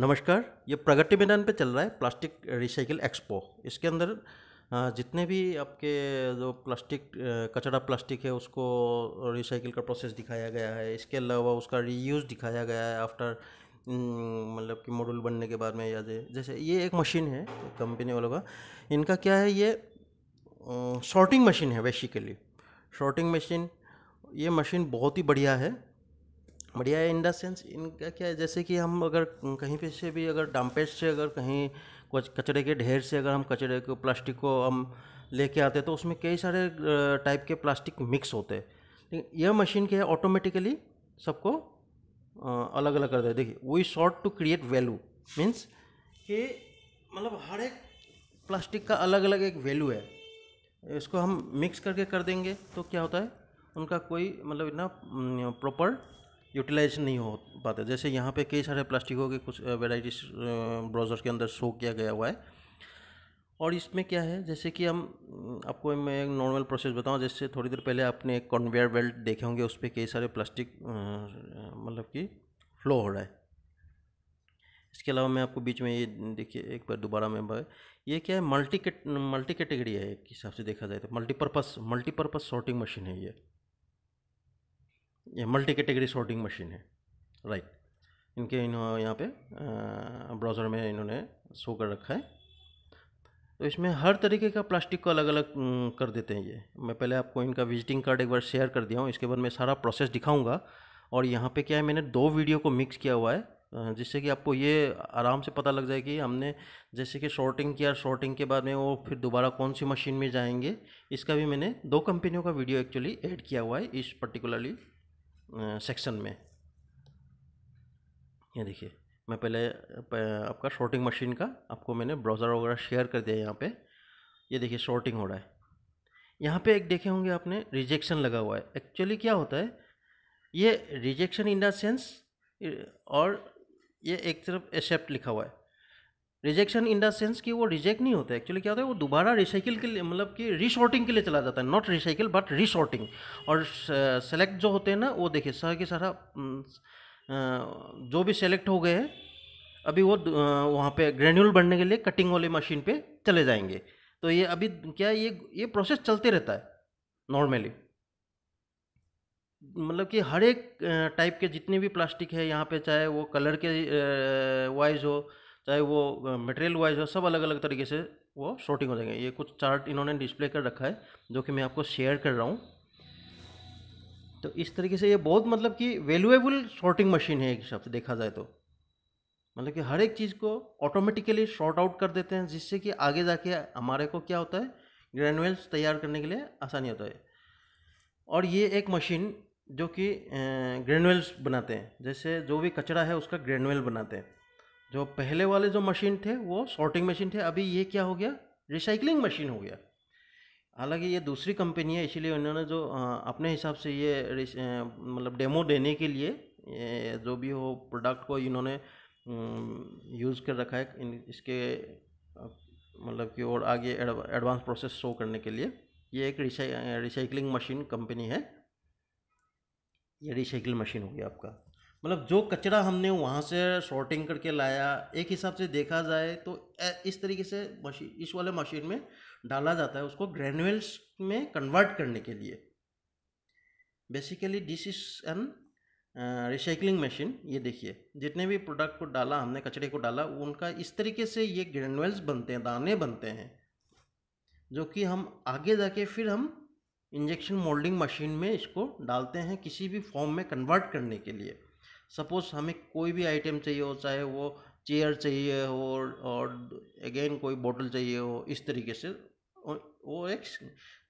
नमस्कार, ये प्रगति मैदान पे चल रहा है प्लास्टिक रिसाइकिल एक्सपो। इसके अंदर जितने भी आपके जो प्लास्टिक कचरा प्लास्टिक है, उसको रिसाइकिल का प्रोसेस दिखाया गया है। इसके अलावा उसका रीयूज दिखाया गया है आफ्टर मतलब कि मॉडल बनने के बाद में या जे- जैसे ये एक मशीन है, कंपनी वालों का। इनका क्या है, ये शॉर्टिंग मशीन है बेसिकली। शॉर्टिंग मशीन, ये मशीन बहुत ही बढ़िया है। बढ़िया है इन द सेंस इनका क्या है, जैसे कि हम अगर कहीं पे से भी अगर डंपेज से अगर कहीं कुछ कचरे के ढेर से अगर हम कचरे को प्लास्टिक को हम लेके आते हैं तो उसमें कई सारे टाइप के प्लास्टिक मिक्स होते हैं। लेकिन यह मशीन क्या है ऑटोमेटिकली सबको अलग अलग कर दे देखिए we sort to create value means कि मतलब हर एक प्लास्टिक का अलग अलग एक वैल्यू है। इसको हम मिक्स करके कर देंगे तो क्या होता है, उनका कोई मतलब इतना प्रॉपर यूटिलाइज नहीं हो पाते। जैसे यहाँ पे कई सारे प्लास्टिकों के कुछ वेराइटीज ब्राउज़र के अंदर शो किया गया हुआ है। और इसमें क्या है, जैसे कि हम, आपको मैं एक नॉर्मल प्रोसेस बताऊँ, जैसे थोड़ी देर पहले आपने एक कन्वेयर बेल्ट देखे होंगे उस पर कई सारे प्लास्टिक मतलब कि फ्लो हो रहा है। इसके अलावा मैं आपको बीच में ये देखिए, एक बार दोबारा मैं ये क्या है मल्टी मल्टी कैटेगरी है, एक हिसाब से देखा जाए तो। मल्टीपर्पज़ मल्टीपर्पज़ सॉर्टिंग मशीन है ये। ये मल्टी कैटेगरी सॉर्टिंग मशीन है। राइट इनके इन्हों यहाँ पे ब्राउज़र में इन्होंने शो कर रखा है। तो इसमें हर तरीके का प्लास्टिक को अलग अलग कर देते हैं ये। मैं पहले आपको इनका विजिटिंग कार्ड एक बार शेयर कर दिया हूँ। इसके बाद मैं सारा प्रोसेस दिखाऊँगा। और यहाँ पे क्या है, मैंने दो वीडियो को मिक्स किया हुआ है जिससे कि आपको ये आराम से पता लग जाए कि हमने जैसे कि शॉर्टिंग किया शॉर्टिंग के बाद में वो फिर दोबारा कौन सी मशीन में जाएँगे। इसका भी मैंने दो कंपनियों का वीडियो एक्चुअली ऐड किया हुआ है, इस पर्टिकुलरली सेक्शन में। ये देखिए, मैं पहले आपका शॉर्टिंग मशीन का आपको मैंने ब्राउज़र वगैरह शेयर कर दिया यहाँ पे। ये देखिए शॉर्टिंग हो रहा है। यहाँ पे एक देखे होंगे आपने रिजेक्शन लगा हुआ है। एक्चुअली क्या होता है, ये रिजेक्शन इन द सेंस और ये एक तरफ़ एक्सेप्ट लिखा हुआ है। रिजेक्शन इन द सेंस कि वो रिजेक्ट नहीं होता। एक्चुअली क्या होता है? वो दोबारा रिसाइकिल के लिए मतलब कि रीशॉर्टिंग के लिए चला जाता है। नॉट रिसाइकिल बट रीशॉर्टिंग और सेलेक्ट जो होते हैं ना, वो देखिए, सारा के सारा जो भी सेलेक्ट हो गए हैं, अभी वो वहाँ पे ग्रेन्यूल बनने के लिए कटिंग वाली मशीन पे चले जाएँगे। तो ये अभी क्या ये ये प्रोसेस चलते रहता है नॉर्मली मतलब कि हर एक टाइप के जितने भी प्लास्टिक है, यहाँ पे चाहे वो कलर के वाइज हो चाहे वो मटेरियल वाइज हो, सब अलग अलग तरीके से वो शॉर्टिंग हो जाएँगे। ये कुछ चार्ट इन्होंने डिस्प्ले कर रखा है, जो कि मैं आपको शेयर कर रहा हूँ। तो इस तरीके से ये बहुत मतलब कि वैल्यूएबल शॉर्टिंग मशीन है एक हिसाब से देखा जाए तो। मतलब कि हर एक चीज़ को ऑटोमेटिकली शॉर्ट आउट कर देते हैं, जिससे कि आगे जाके हमारे को क्या होता है ग्रेनुअल्स तैयार करने के लिए आसानी होता है। और ये एक मशीन जो कि ग्रेनुअल्स बनाते हैं। जैसे जो भी कचरा है, उसका ग्रेनुअल बनाते हैं। जो पहले वाले जो मशीन थे, वो सॉर्टिंग मशीन थे। अभी ये क्या हो गया? रिसाइकलिंग मशीन हो गया। हालाँकि ये दूसरी कंपनी है, इसीलिए उन्होंने जो अपने हिसाब से ये मतलब डेमो देने के लिए जो भी हो प्रोडक्ट को इन्होंने यूज़ कर रखा है, इन, इसके मतलब कि और आगे एडवांस प्रोसेस शो करने के लिए, ये एक रिसाइकलिंग मशीन कंपनी है। ये रिसाइकिल मशीन हो गया आपका। मतलब जो कचरा हमने वहाँ से सॉर्टिंग करके लाया, एक हिसाब से देखा जाए तो इस तरीके से मशीन इस वाले मशीन में डाला जाता है उसको ग्रेनुअल्स में कन्वर्ट करने के लिए। Basically this is an recycling machine ये देखिए। जितने भी प्रोडक्ट को डाला, हमने कचरे को डाला, उनका इस तरीके से ये ग्रेनुअल्स बनते हैं, दाने बनते हैं, जो कि हम आगे जाके फिर हम इंजेक्शन मोल्डिंग मशीन में इसको डालते हैं किसी भी फॉर्म में कन्वर्ट करने के लिए। सपोज़ हमें कोई भी आइटम चाहिए हो, चाहे वो चेयर चाहिए हो और अगेन कोई बोतल चाहिए हो, इस तरीके से, वो एक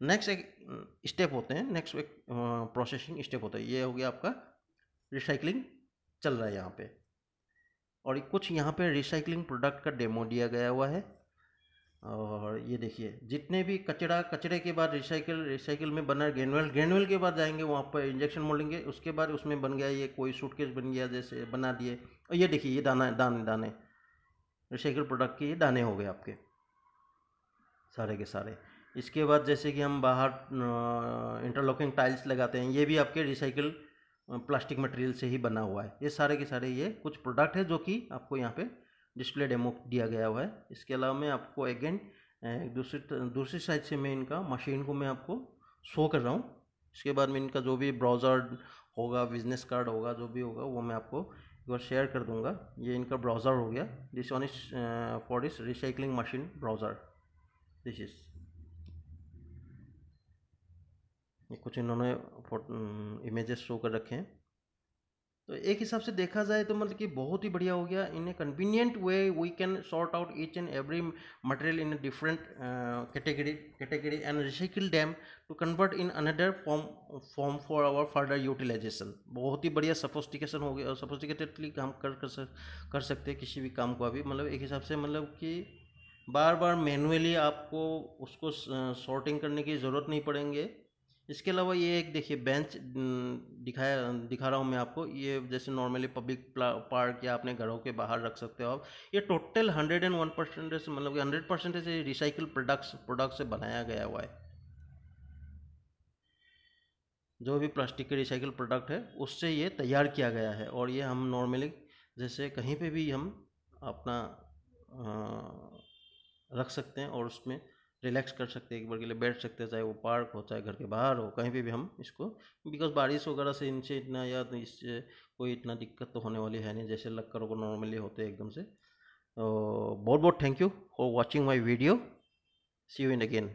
नेक्स्ट एक स्टेप होते हैं नेक्स्ट एक प्रोसेसिंग स्टेप होता है। ये हो गया आपका रिसाइकलिंग चल रहा है यहाँ पे। और कुछ यहाँ पे रिसाइकलिंग प्रोडक्ट का डेमो दिया गया हुआ है। और ये देखिए, जितने भी कचरा, कचरे के बाद रिसाइकिल रिसाइकिल में बना ग्रेनुअल ग्रेनुअल के बाद जाएँगे, वहाँ पर इंजेक्शन मोल्डिंग के उसके बाद उसमें बन गया ये, कोई सूटकेस बन गया जैसे बना दिए। और ये देखिए, ये दाना, दाने दाने। रिसाइकिल प्रोडक्ट के ये दाने हो गए आपके। सारे के सारे। इसके बाद जैसे कि हम बाहर इंटरलॉकिंग टाइल्स लगाते हैं, ये भी आपके रिसाइकिल प्लास्टिक मटेरियल से ही बना हुआ है। ये सारे के सारे ये कुछ प्रोडक्ट है जो कि आपको यहाँ पे डिस्प्ले डेमो दिया गया हुआ है। इसके अलावा मैं आपको अगेन दूसरी दूसरी साइड से मैं इनका मशीन को मैं आपको शो कर रहा हूँ। इसके बाद में इनका जो भी ब्राउज़र होगा बिज़नेस कार्ड होगा, जो भी होगा, वो मैं आपको एक बार शेयर कर दूँगा। ये इनका ब्राउज़र हो गया। This one is for this recycling machine browser this is ये कुछ इन्होंने इमेजेस शो कर रखे हैं। तो एक हिसाब से देखा जाए तो मतलब कि बहुत ही बढ़िया हो गया। In a convenient way we can sort out each and every material in different category category category and recycle them to convert in form form form for our further बहुत ही बढ़िया सफोस्टिकेशन हो गया। सफोस्टिकेटेडली काम कर कर सक, कर सकते हैं किसी भी काम को अभी। मतलब एक हिसाब से मतलब कि बार बार मैनुअली आपको उसको सॉर्टिंग करने की ज़रूरत नहीं पड़ेंगे। इसके अलावा ये एक देखिए बेंच दिखाया दिखा रहा हूँ मैं आपको। ये जैसे नॉर्मली पब्लिक पार्क या अपने घरों के बाहर रख सकते हो आप। ये total hundred and one percentage मतलब hundred percentage recycle products product से बनाया गया हुआ है। जो भी प्लास्टिक के रिसाइकिल प्रोडक्ट है उससे ये तैयार किया गया है। और ये हम नॉर्मली जैसे कहीं पे भी हम अपना आ, रख सकते हैं और उसमें रिलैक्स कर सकते हैं, एक बार के लिए बैठ सकते हैं, चाहे वो पार्क हो, चाहे घर के बाहर हो, कहीं भी भी हम इसको बिकॉज़ बारिश वगैरह से इनसे इतना या तो इससे कोई इतना दिक्कत तो होने वाली है नहीं, जैसे लक्कर को नॉर्मली होते एकदम से। तो बहुत बहुत thank you for watching my video see you in again